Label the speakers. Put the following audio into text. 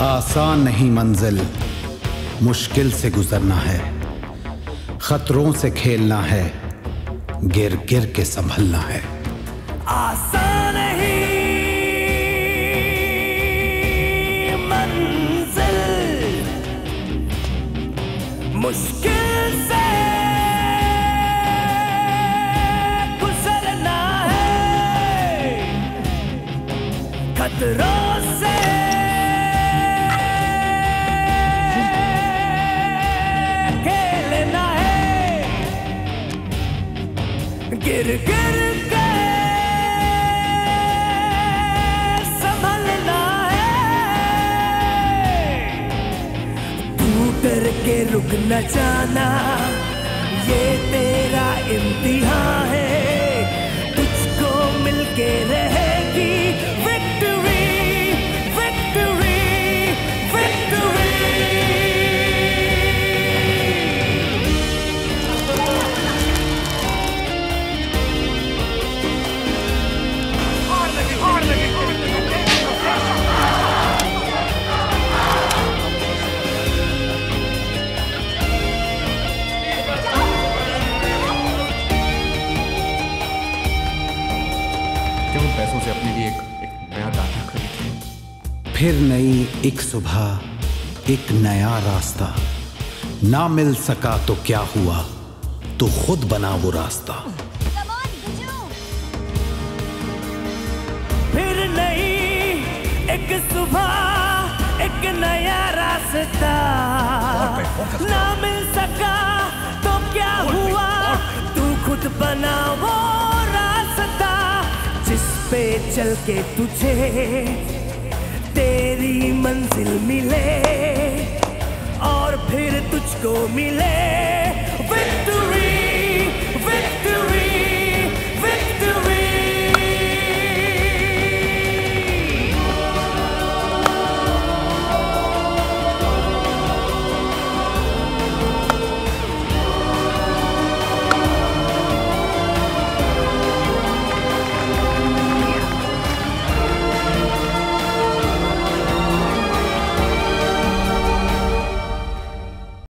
Speaker 1: आसान नहीं मंजिल। मुश्किल से गुजरना है। खतरों से खेलना है। गिर गिर के संभलना है।
Speaker 2: आसान नहीं मंजिल। मुश्किल से गुजरना है। खतरों से गिर गिर के संभलना है। तू डर के रुक न जाना, ये तेरा इम्तिहान है।
Speaker 3: पैसों से अपने लिए एक, एक नया दाना खरीद
Speaker 1: फिर नई एक सुबह एक नया रास्ता। ना मिल सका तो क्या हुआ? तो खुद बना वो रास्ता।
Speaker 2: फिर नई एक सुबह एक नया रास्ता। ना मिल सका पे चल के तुझे तेरी मंजिल मिले और फिर तुझको मिले।